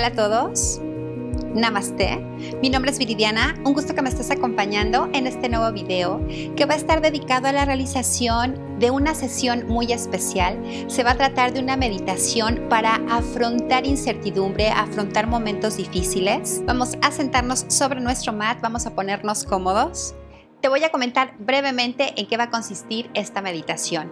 Hola a todos. Namaste. Mi nombre es Viridiana. Un gusto que me estés acompañando en este nuevo video que va a estar dedicado a la realización de una sesión muy especial. Se va a tratar de una meditación para afrontar incertidumbre, afrontar momentos difíciles. Vamos a sentarnos sobre nuestro mat, vamos a ponernos cómodos. Te voy a comentar brevemente en qué va a consistir esta meditación.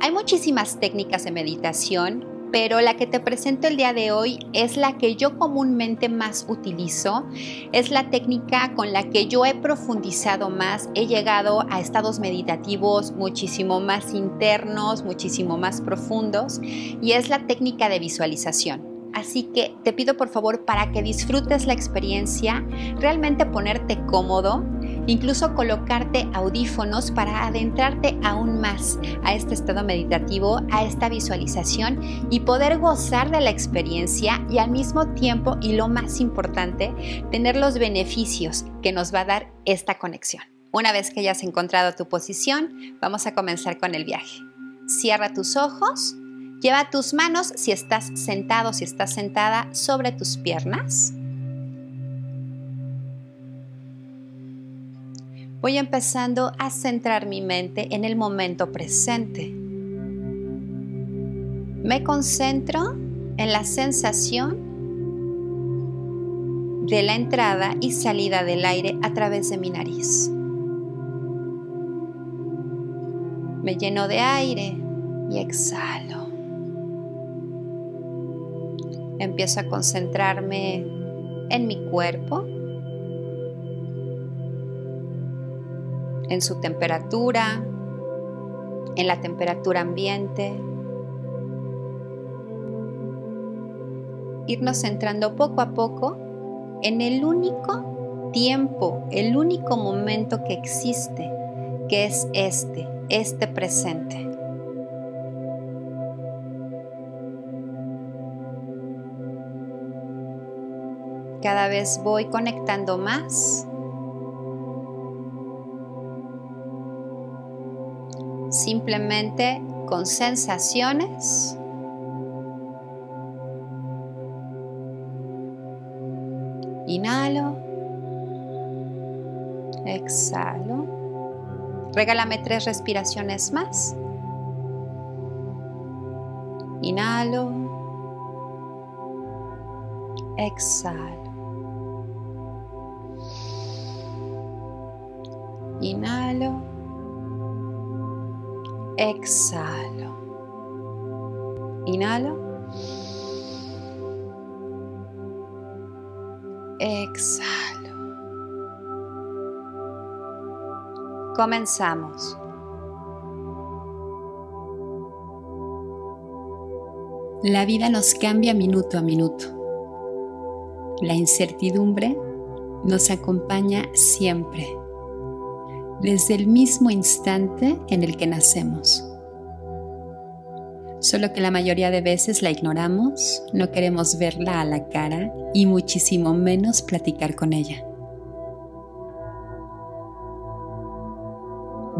Hay muchísimas técnicas de meditación pero la que te presento el día de hoy es la que yo comúnmente más utilizo, es la técnica con la que yo he profundizado más, he llegado a estados meditativos muchísimo más internos, muchísimo más profundos, y es la técnica de visualización. Así que te pido por favor para que disfrutes la experiencia, realmente ponerte cómodo, incluso colocarte audífonos para adentrarte aún más a este estado meditativo, a esta visualización y poder gozar de la experiencia y al mismo tiempo, y lo más importante, tener los beneficios que nos va a dar esta conexión. Una vez que hayas encontrado tu posición, vamos a comenzar con el viaje. Cierra tus ojos, lleva tus manos si estás sentado, si estás sentada sobre tus piernas voy empezando a centrar mi mente en el momento presente. Me concentro en la sensación de la entrada y salida del aire a través de mi nariz. Me lleno de aire y exhalo. Empiezo a concentrarme en mi cuerpo en su temperatura, en la temperatura ambiente. Irnos centrando poco a poco en el único tiempo, el único momento que existe, que es este, este presente. Cada vez voy conectando más simplemente con sensaciones. Inhalo. Exhalo. Regálame tres respiraciones más. Inhalo. Exhalo. Inhalo exhalo. Inhalo. Exhalo. Comenzamos. La vida nos cambia minuto a minuto. La incertidumbre nos acompaña siempre desde el mismo instante en el que nacemos. Solo que la mayoría de veces la ignoramos, no queremos verla a la cara y muchísimo menos platicar con ella.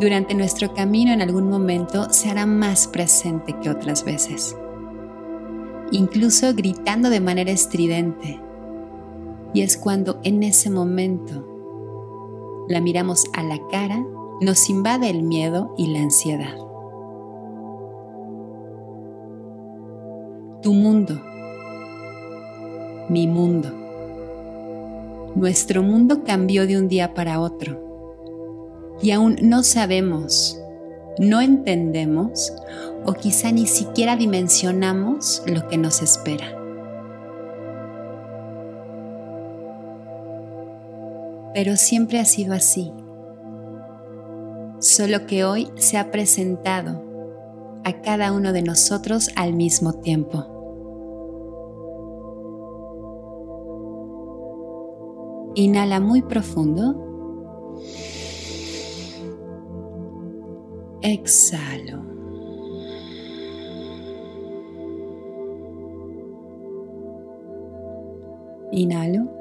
Durante nuestro camino en algún momento se hará más presente que otras veces, incluso gritando de manera estridente. Y es cuando en ese momento la miramos a la cara, nos invade el miedo y la ansiedad. Tu mundo, mi mundo. Nuestro mundo cambió de un día para otro y aún no sabemos, no entendemos o quizá ni siquiera dimensionamos lo que nos espera. Pero siempre ha sido así. Solo que hoy se ha presentado a cada uno de nosotros al mismo tiempo. Inhala muy profundo. Exhalo. Inhalo.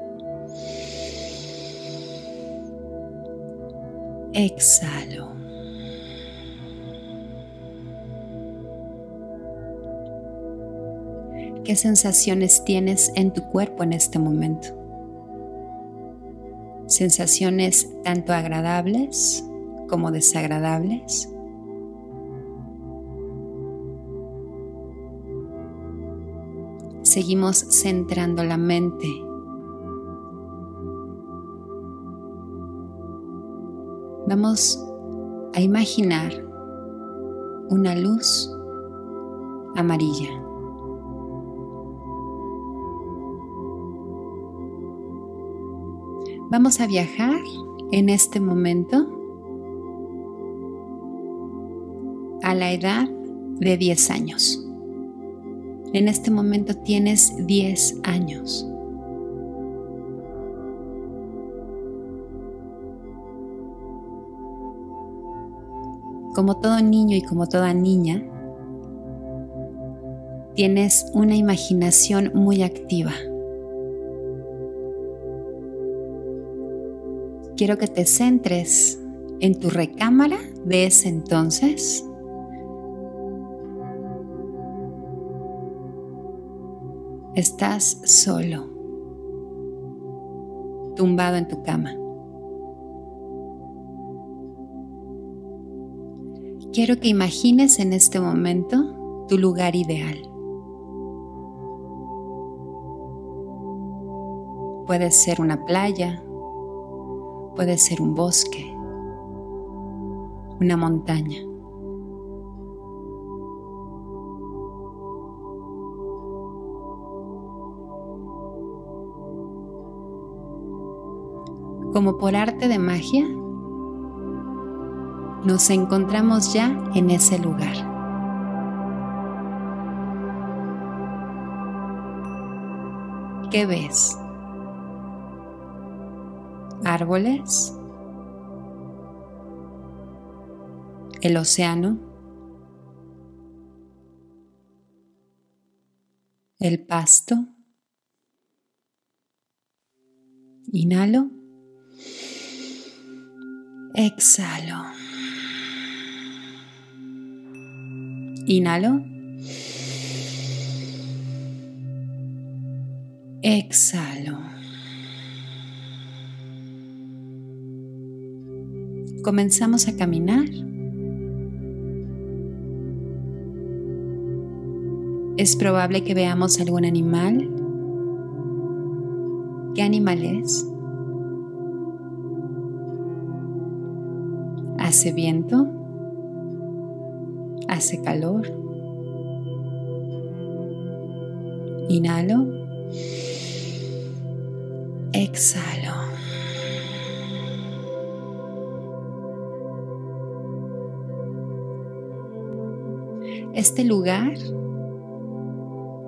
Exhalo. ¿Qué sensaciones tienes en tu cuerpo en este momento? Sensaciones tanto agradables como desagradables. Seguimos centrando la mente. Vamos a imaginar una luz amarilla. Vamos a viajar en este momento a la edad de 10 años. En este momento tienes 10 años. Como todo niño y como toda niña, tienes una imaginación muy activa. Quiero que te centres en tu recámara de ese entonces. Estás solo, tumbado en tu cama. Quiero que imagines en este momento tu lugar ideal. Puede ser una playa, puede ser un bosque, una montaña. Como por arte de magia, nos encontramos ya en ese lugar. ¿Qué ves? árboles, el océano, el pasto. Inhalo. Exhalo. Inhalo. Exhalo. comenzamos a caminar. Es probable que veamos algún animal. ¿Qué animal es? Hace viento, hace calor. Inhalo, exhalo. este lugar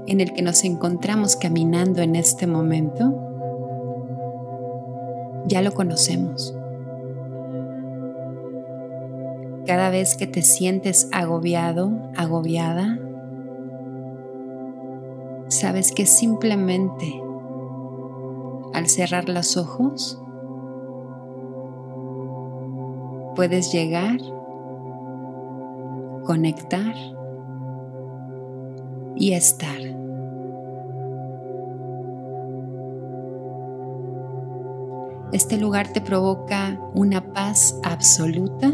en el que nos encontramos caminando en este momento, ya lo conocemos. Cada vez que te sientes agobiado, agobiada, sabes que simplemente al cerrar los ojos puedes llegar, conectar y estar. Este lugar te provoca una paz absoluta.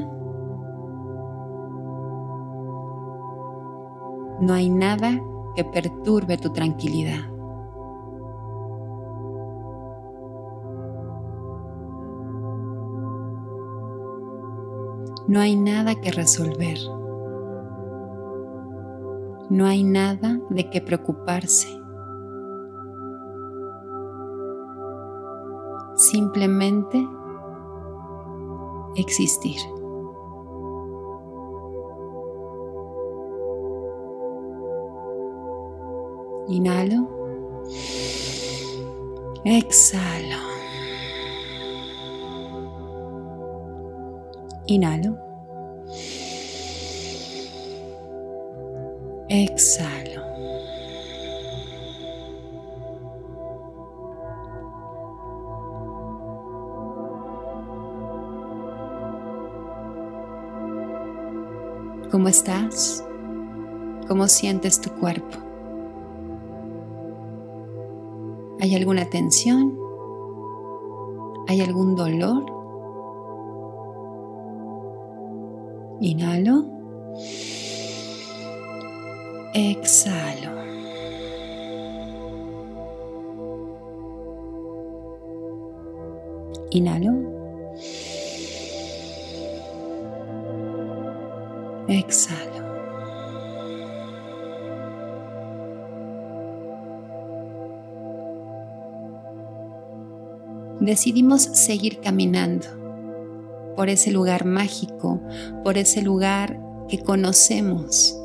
No hay nada que perturbe tu tranquilidad. No hay nada que resolver. No hay nada de qué preocuparse. Simplemente existir. Inhalo. Exhalo. Inhalo. Exhalo. ¿Cómo estás? ¿Cómo sientes tu cuerpo? ¿Hay alguna tensión? ¿Hay algún dolor? Inhalo. Exhalo. Inhalo. Exhalo. Decidimos seguir caminando por ese lugar mágico, por ese lugar que conocemos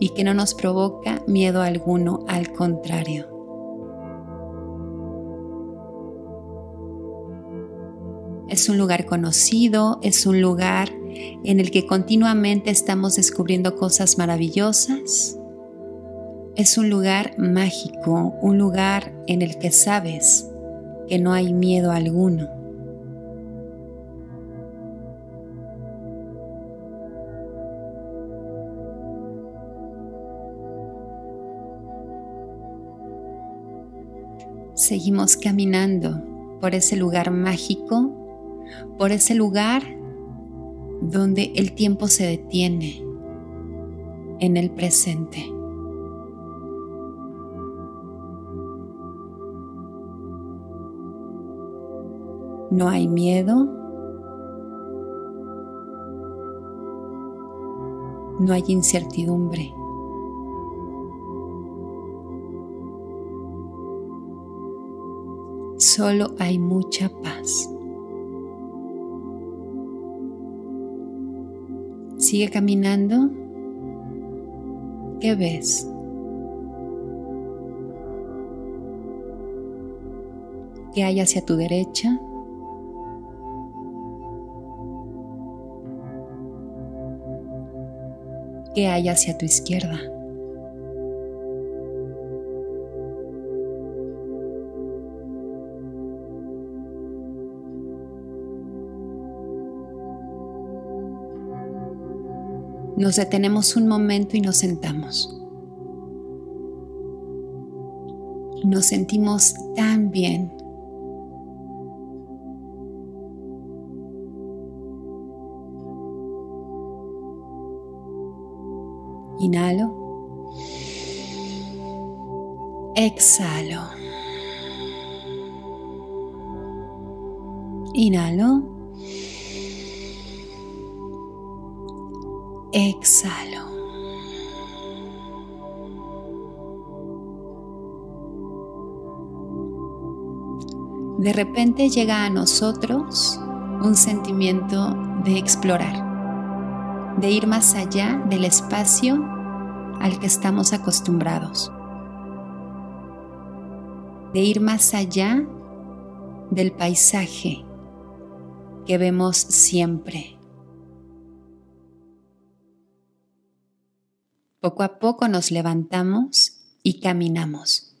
y que no nos provoca miedo alguno, al contrario. Es un lugar conocido, es un lugar en el que continuamente estamos descubriendo cosas maravillosas. Es un lugar mágico, un lugar en el que sabes que no hay miedo alguno. Seguimos caminando por ese lugar mágico, por ese lugar donde el tiempo se detiene en el presente. No hay miedo. No hay incertidumbre. Solo hay mucha paz. Sigue caminando. ¿Qué ves? ¿Qué hay hacia tu derecha? ¿Qué hay hacia tu izquierda. Nos detenemos un momento y nos sentamos. Nos sentimos tan bien Inhalo. Exhalo. Inhalo. Exhalo. De repente llega a nosotros un sentimiento de explorar, de ir más allá del espacio al que estamos acostumbrados, de ir más allá del paisaje que vemos siempre. Poco a poco nos levantamos y caminamos.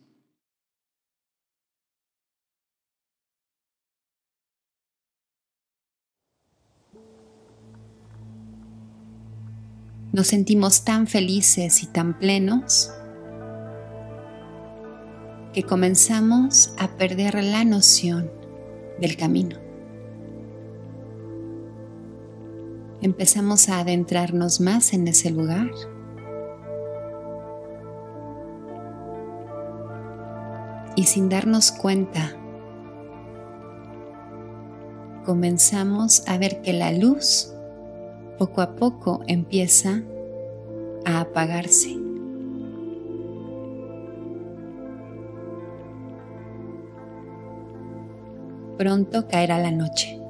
Nos sentimos tan felices y tan plenos que comenzamos a perder la noción del camino. Empezamos a adentrarnos más en ese lugar. Y sin darnos cuenta, comenzamos a ver que la luz poco a poco empieza a apagarse. Pronto caerá la noche.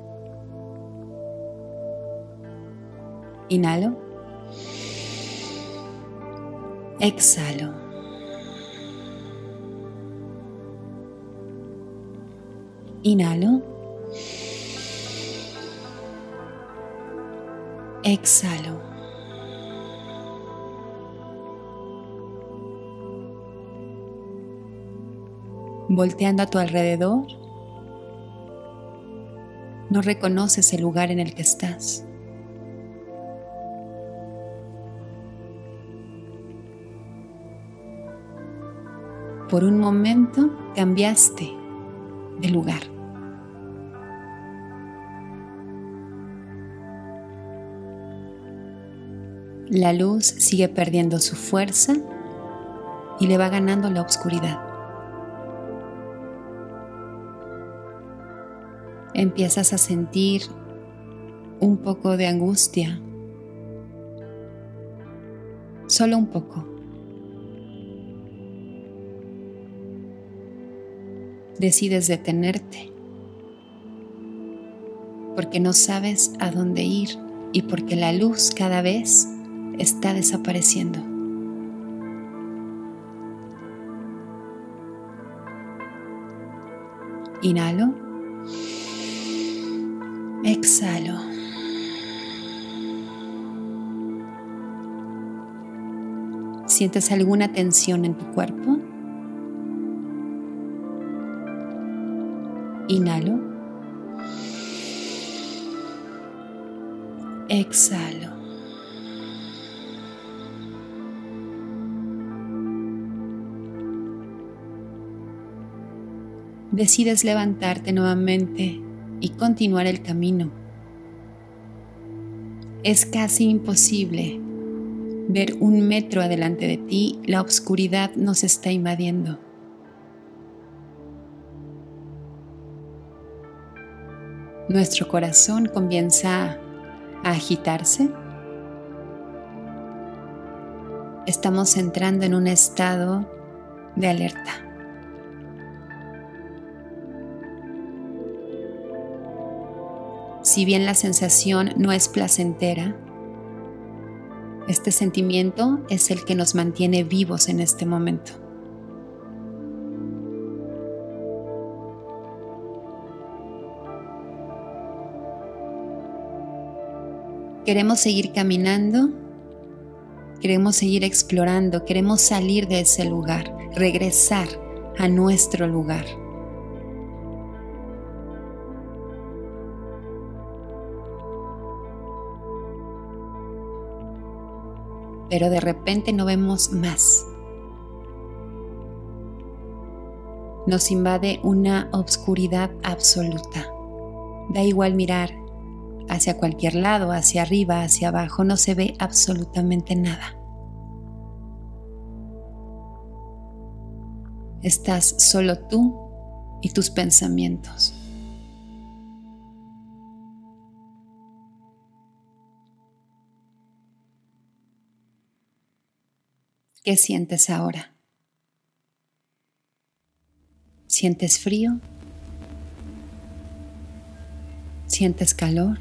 Inhalo. Exhalo. Inhalo. Exhalo. Volteando a tu alrededor, no reconoces el lugar en el que estás. por un momento cambiaste de lugar. La luz sigue perdiendo su fuerza y le va ganando la oscuridad. Empiezas a sentir un poco de angustia, solo un poco. Decides detenerte porque no sabes a dónde ir y porque la luz cada vez está desapareciendo. Inhalo. Exhalo. ¿Sientes alguna tensión en tu cuerpo? Inhalo. Exhalo. Decides levantarte nuevamente y continuar el camino. Es casi imposible ver un metro adelante de ti, la oscuridad nos está invadiendo. Nuestro corazón comienza a agitarse. Estamos entrando en un estado de alerta. Si bien la sensación no es placentera, este sentimiento es el que nos mantiene vivos en este momento. Queremos seguir caminando, queremos seguir explorando, queremos salir de ese lugar, regresar a nuestro lugar. Pero de repente no vemos más. Nos invade una obscuridad absoluta. Da igual mirar hacia cualquier lado, hacia arriba, hacia abajo, no se ve absolutamente nada. Estás solo tú y tus pensamientos. ¿Qué sientes ahora? ¿Sientes frío? ¿Sientes calor?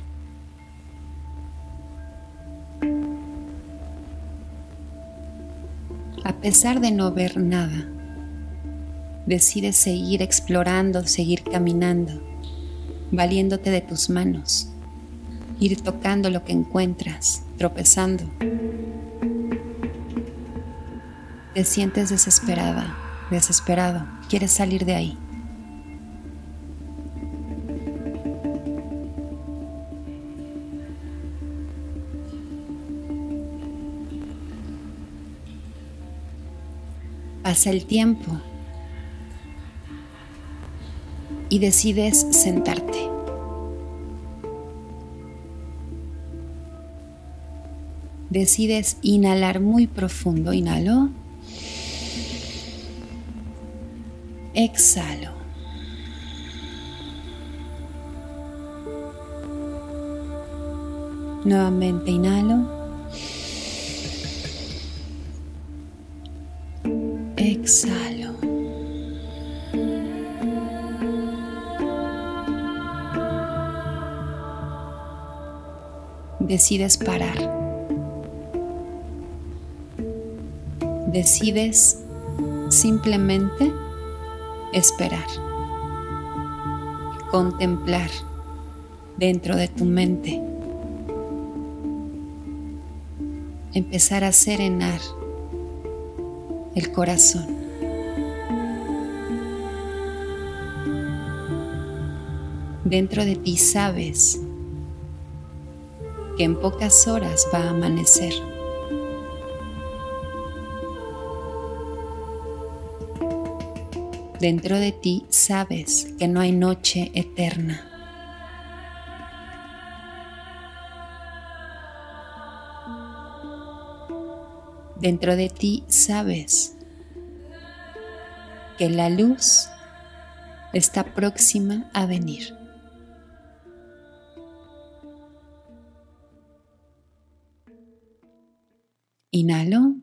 A pesar de no ver nada, decides seguir explorando, seguir caminando, valiéndote de tus manos, ir tocando lo que encuentras, tropezando. Te sientes desesperada, desesperado, quieres salir de ahí. Pasa el tiempo y decides sentarte. Decides inhalar muy profundo. Inhalo. Exhalo. Nuevamente inhalo. Exhalo. Decides parar. Decides simplemente esperar, contemplar dentro de tu mente, empezar a serenar el corazón. Dentro de ti sabes que en pocas horas va a amanecer. Dentro de ti sabes que no hay noche eterna. Dentro de ti sabes que la luz está próxima a venir. Inhalo.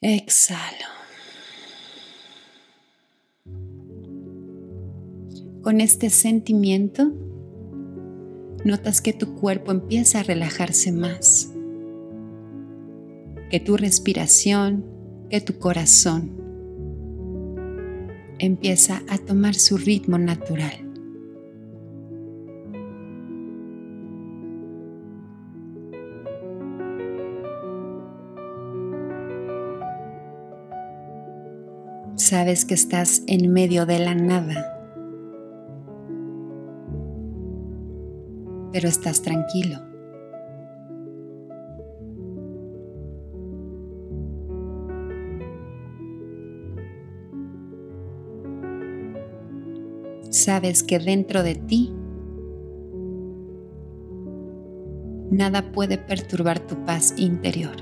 Exhalo. Con este sentimiento, notas que tu cuerpo empieza a relajarse más, que tu respiración, que tu corazón empieza a tomar su ritmo natural. Sabes que estás en medio de la nada pero estás tranquilo. Sabes que dentro de ti nada puede perturbar tu paz interior.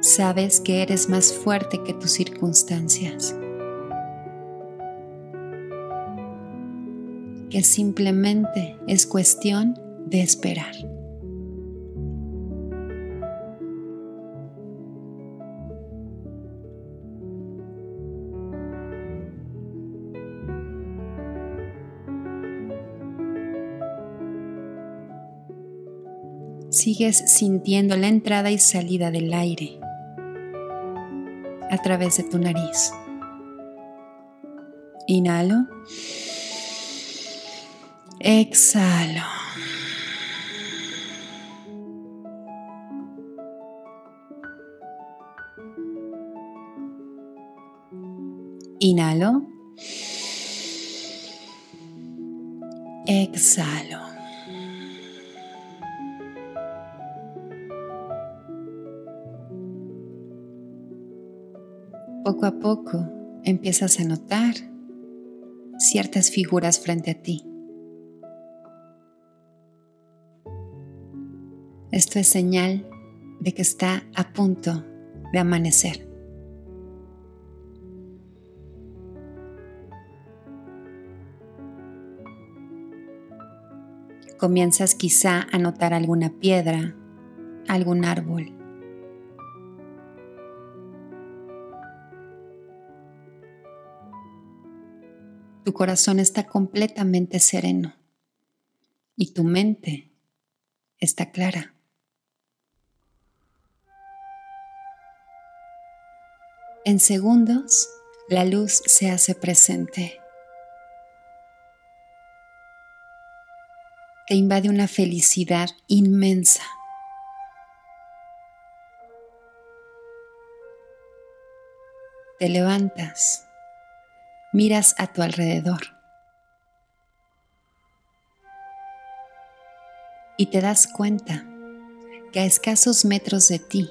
Sabes que eres más fuerte que tus circunstancias. Que simplemente es cuestión de esperar. Sigues sintiendo la entrada y salida del aire a través de tu nariz. Inhalo. Exhalo. Inhalo. Exhalo. Poco a poco empiezas a notar ciertas figuras frente a ti. Esto es señal de que está a punto de amanecer. Comienzas quizá a notar alguna piedra, algún árbol. Tu corazón está completamente sereno y tu mente está clara. En segundos, la luz se hace presente. Te invade una felicidad inmensa. Te levantas, miras a tu alrededor y te das cuenta que a escasos metros de ti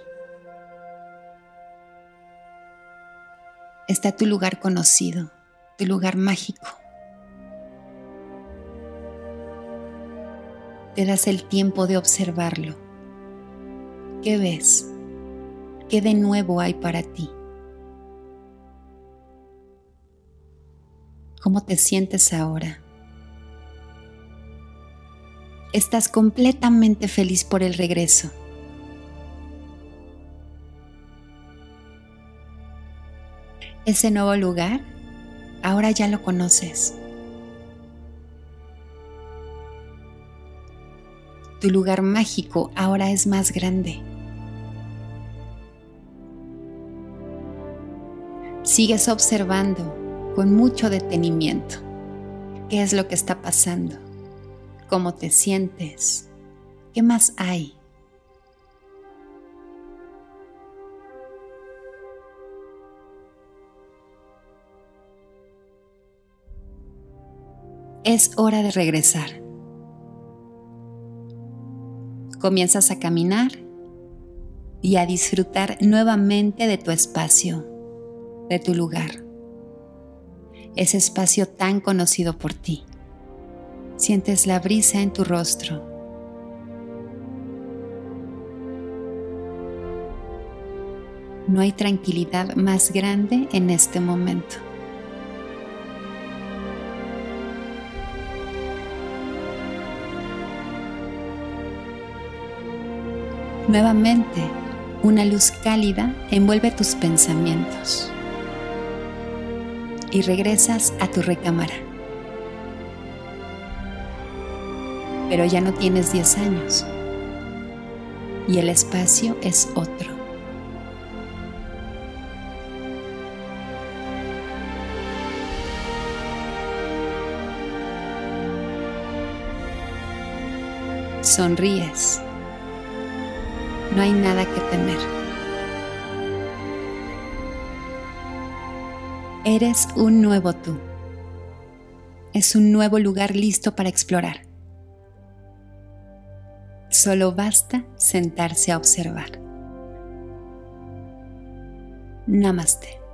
está tu lugar conocido, tu lugar mágico. Te das el tiempo de observarlo. ¿Qué ves? ¿Qué de nuevo hay para ti? ¿Cómo te sientes ahora? Estás completamente feliz por el regreso. Ese nuevo lugar, ahora ya lo conoces. Tu lugar mágico ahora es más grande. Sigues observando con mucho detenimiento qué es lo que está pasando, cómo te sientes, qué más hay. Es hora de regresar. Comienzas a caminar y a disfrutar nuevamente de tu espacio, de tu lugar, ese espacio tan conocido por ti. Sientes la brisa en tu rostro. No hay tranquilidad más grande en este momento. Nuevamente, una luz cálida envuelve tus pensamientos y regresas a tu recámara. Pero ya no tienes 10 años y el espacio es otro. Sonríes no hay nada que temer. Eres un nuevo tú. Es un nuevo lugar listo para explorar. Solo basta sentarse a observar. Namaste.